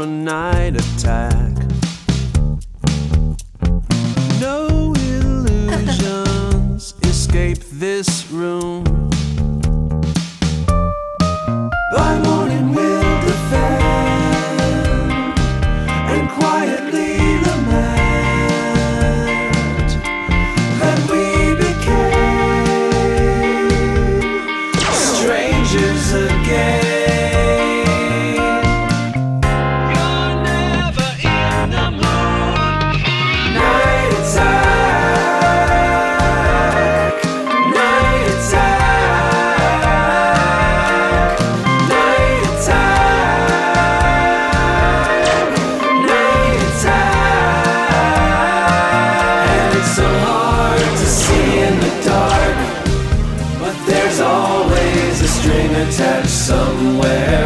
a night attack. No illusions escape this room. Attached somewhere.